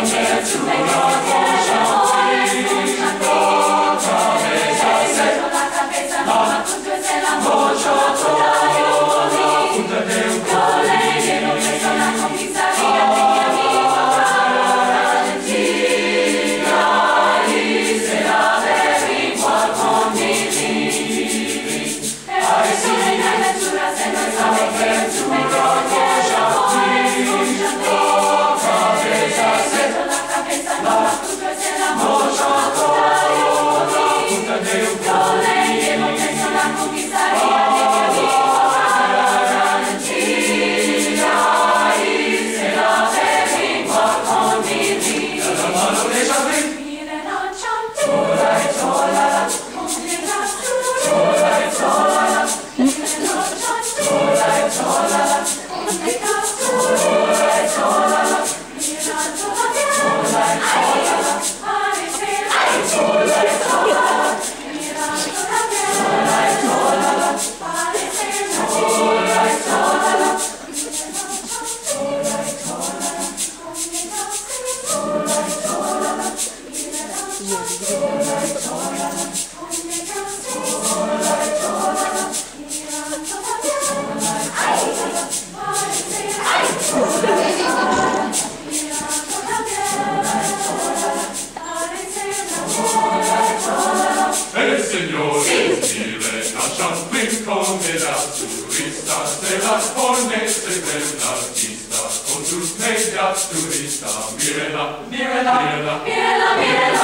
Don't aí já Mirela, Mirela, Mirela, Mirela, Mirela.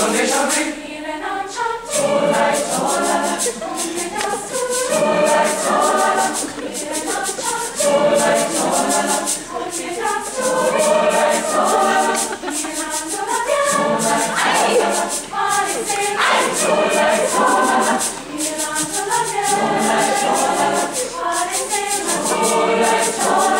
Hola, hola,